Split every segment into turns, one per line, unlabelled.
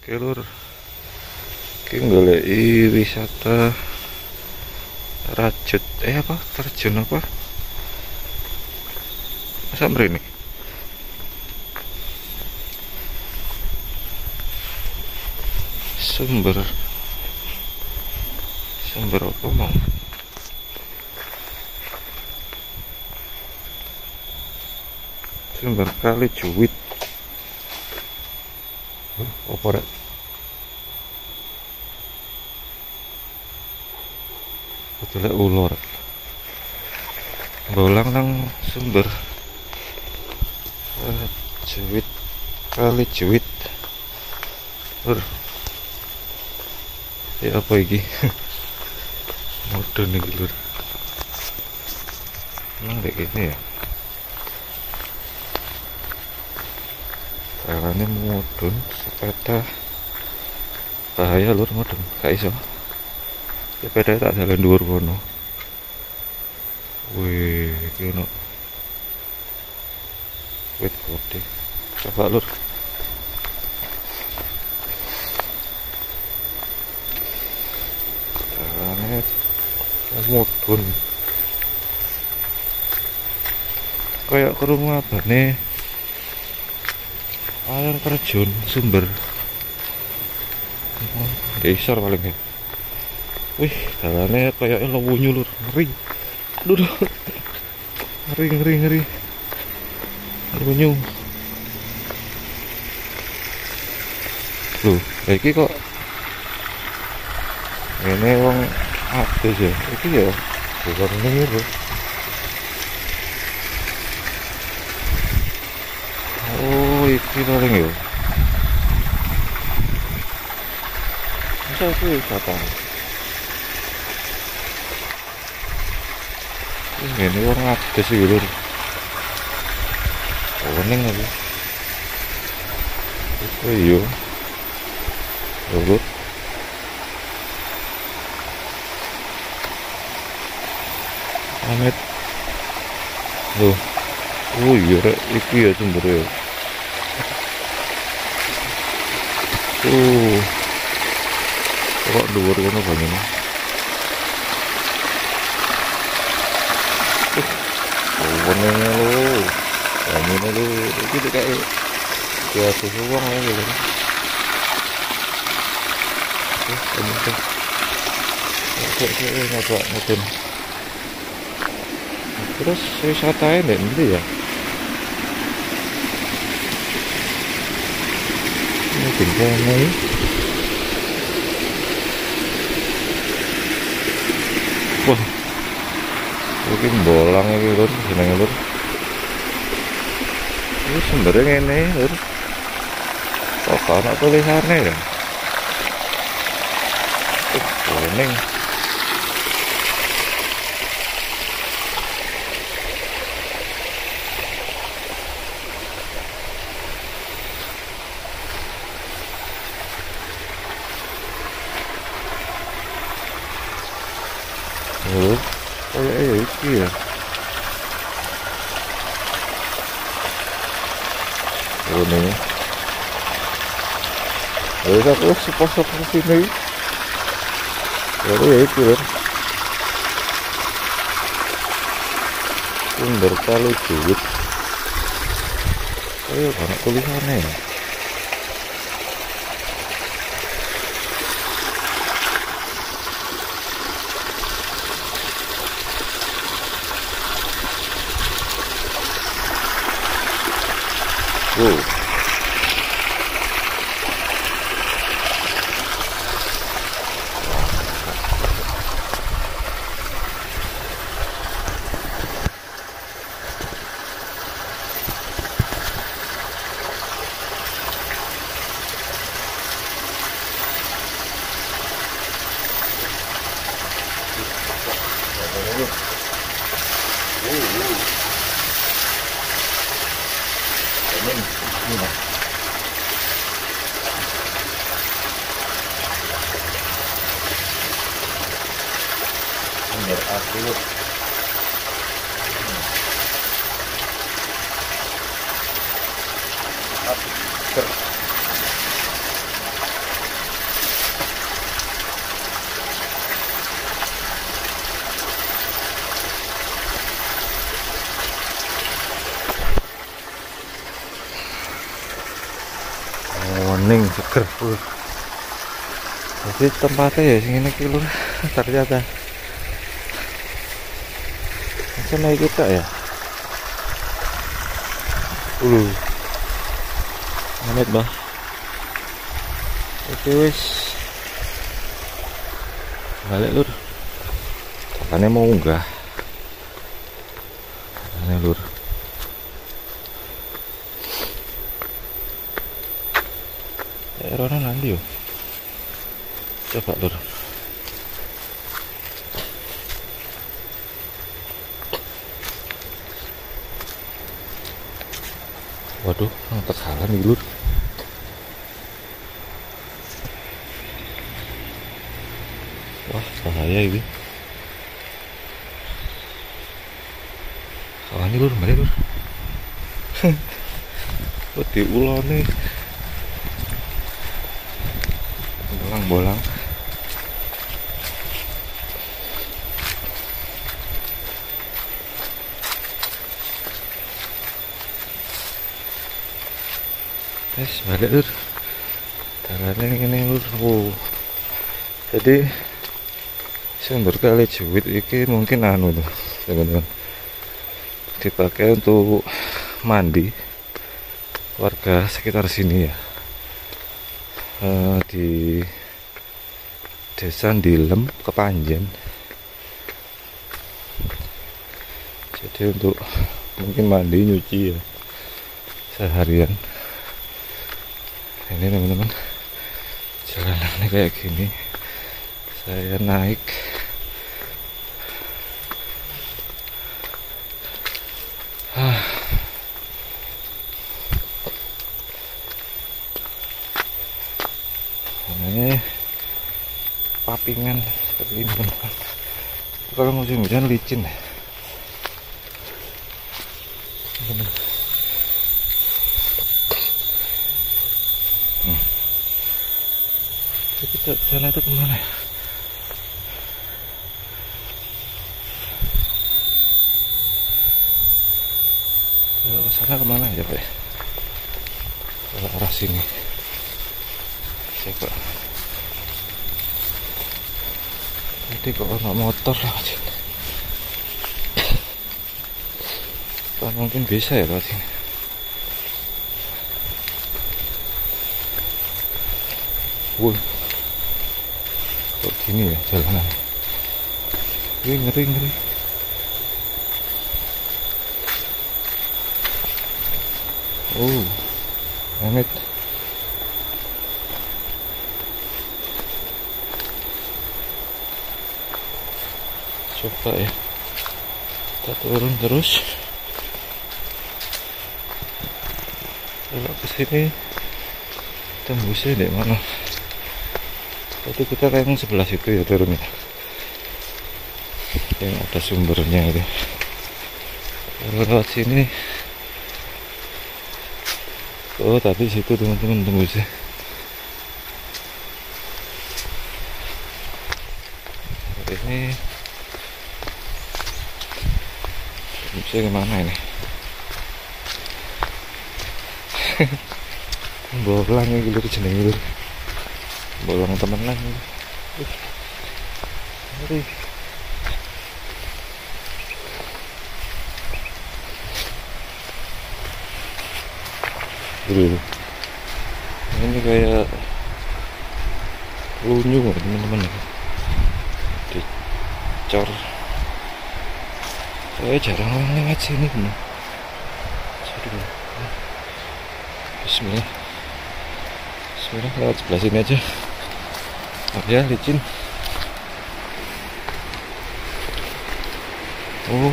Oke lur. Oke wisata Rajut Eh apa? Terjun apa? Masa mrene? Sumber. Sumber apa mau? Sumber kali juwit rek Betulnya ulor bolang nang sumber. Juwit kali juwit Lur. ya apa iki? Modern iki lur. Emang kayak gini ya caranya mudun sepeda. Bahaya lur mudun. Gak iso. Sepeda tak jalan dhuwur kono. Wih iki ono. Wit gede. Coba lur. Caranya mudun. Kayak rumah bane air terjun sumber. Desar paling ya. Wih jalannya kayak lewu nyulur. Ngeri aduh aduh. ngeri ngeri ngeri lunyu loh iki kok. Ini wong adus ya. Iki ya bukan ini bro oh iki paling ya masa itu wisata ini orang adus sih lur Wening aku. Oh iya. Lurut. Amit. Loh. Oh iya rek, iki ya sumbernya. Tuh. Kok dhuwur kono banyune. Oh, wening lho. Kamu lu gitu kayak ya susu uang ya gitu. Kamu tuh. Oke, oke, nyoba. Terus wisatanya nanti ya. Ini tinggal nih. Wah, mungkin bolang ya lur, seneng lur ini sumbernya ini lur kok ada tulisannya ya kuning Lur, kayak ya iki ya ini Terus aku sepasok ke sini. Lalu ya itu kan. Sumber kali duit. Ayo banyak tulisannya ya dulu Thank bening seger jadi tempatnya ya sini kilo ternyata masa naik kita ya? Uh Amet bah oke wis. Balik lur. Katanya mau enggak katanya lur. Daerahnya nanti yuk coba lur waduh tersalah nih lur. Wah bahaya ini. Kawan lur mana lur. Oh diulone bolang-bolang Guys, balik lur. Caranya ini lur. Oh. Jadi sumber kali juwit ini mungkin anu tuh, teman-teman. Dipakai untuk mandi warga sekitar sini ya. Uh, di desa Dilem Kepanjen. Jadi untuk mungkin mandi nyuci ya seharian ini teman-teman jalanannya kayak gini. Saya naik. Ah. ini papingan seperti ini teman-teman. Kalau musim hujan licin teman-teman sana itu ke mana ya? ke sana ke mana ya pak? Ke arah sini. Coba nanti kok ada motor lewat sini apa mungkin bisa ya lewat sini. Wuh kok gini ya jalanan ngeri ngeri ngeri oh amit coba ya kita turun terus kalau ke sini tembusnya di mana Tadi kita kayak yang sebelah situ ya turunnya yang ada sumbernya itu. Lewat sini. Oh tadi situ teman-teman. Tembusnya ini. Tembusnya ke mana ini? Bolang ya gitu jenenge bolong temen lah Aduh. Aduh. ini kayak lunyung teman-teman dicor. Saya jarang lewat sini Bismillah. Bismillah lewat sebelah sini aja oh ya licin. Oh.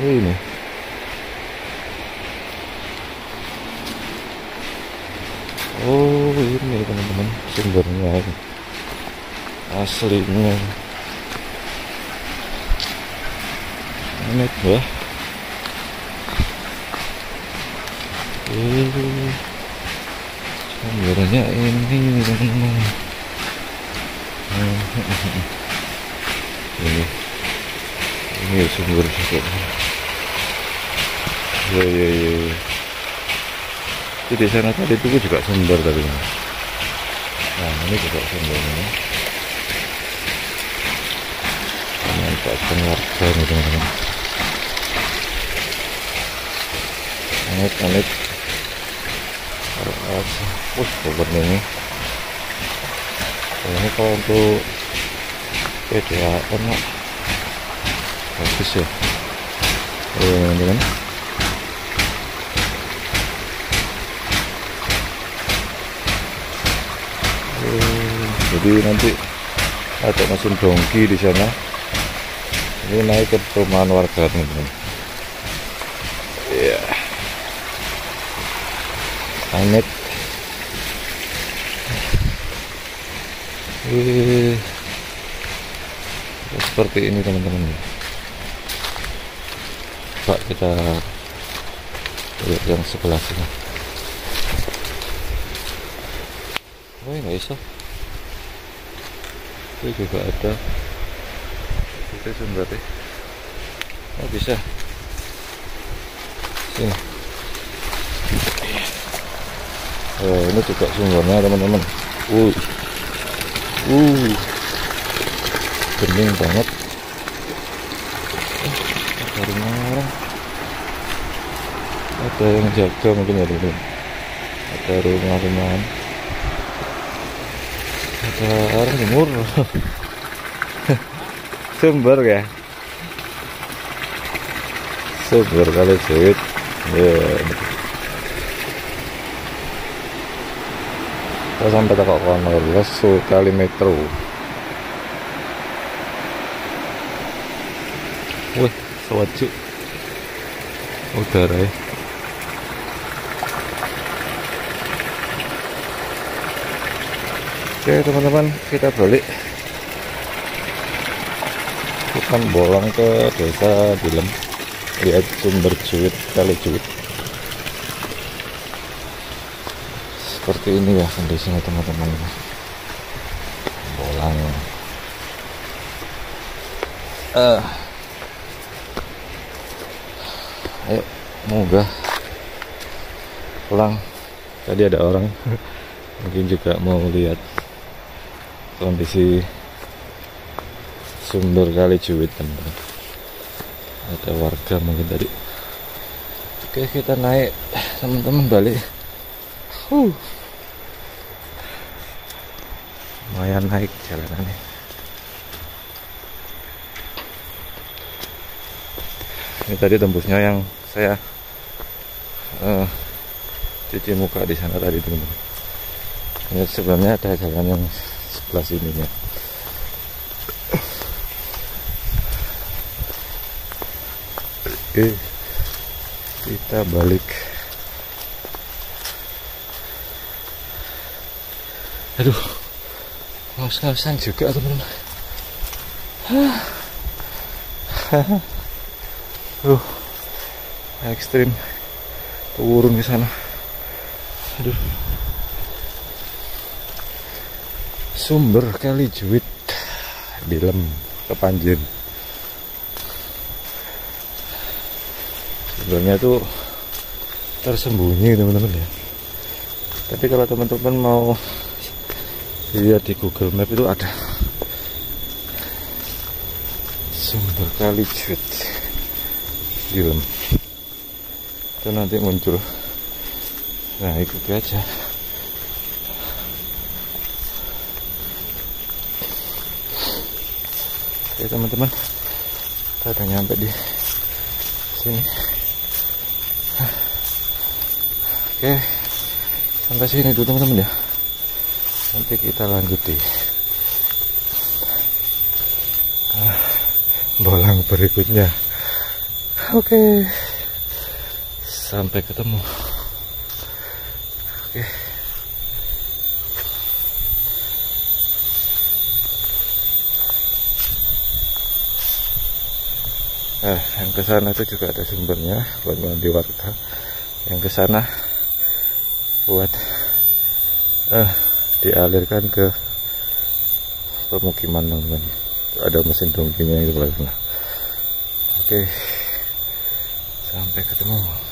Oh ini. Oh ini teman-teman. Sumbernya aslinya. Ini wah uh, sumbernya ini teman-teman ini ini sumber iya iya iya itu di sana tadi itu juga sumber tadi nah ini juga sumbernya memanfaatkan warga nih teman-teman anit anit wah sumbernya ini. Ini kalau untuk PDAM bagus ya. Oh teman-teman jadi nanti ada mesin dongki di sana. Ini naik ke perumahan warga teman-teman. Ya Anet Wih. seperti ini teman-teman. Pak kita lihat yang sebelah sini. Oh nggak bisa. Itu juga ada. Itu sumbernya. Oh bisa. Sini oh, ini juga sumbernya teman-teman. Uh uh bening banget. Rumah orang ada yang jaga mungkin ya teman-teman. Ada rumah-rumahan ada orang timur sumber ya? Sumber kali duit ya kita sampai tak kono lesu kali metro. Wih sewaju udara ya. Oke teman-teman kita balik. Bukan bolang ke desa Dilem. Lihat sumber cuit kali cuit Seperti ini ya kondisinya teman-teman. Bolang. Uh. Ayo moga pulang. Tadi ada orang. Mungkin juga mau lihat kondisi sumber kali cuit teman-teman. Ada warga mungkin tadi. Oke kita naik teman-teman balik uh. lumayan naik jalanannya. Ini tadi tembusnya yang saya uh, cuci muka di sana tadi teman-teman. Ini sebelumnya ada jalan yang sebelah sininya. Oke kita balik aduh. Ngos-ngosan juga teman-teman. Uh ekstrim. Turun ke sana. Aduh. Sumber kali juit dilem kepanjen. Sebenarnya itu tersembunyi teman-teman ya. Tapi kalau teman-teman mau lihat di Google Map itu ada. Sumber kali juit dilem itu nanti muncul. Nah ikuti aja. Oke teman-teman. Kita udah nyampe di sini. Oke sampai sini dulu teman-teman ya nanti kita lanjut di ah, bolang berikutnya. Oke. Sampai ketemu. Oke. Nah, yang ke sana itu juga ada sumbernya buat mandi warga. Yang ke sana buat eh, dialirkan ke pemukiman teman Ada mesin dongkinya itu. Oke, sampai ketemu.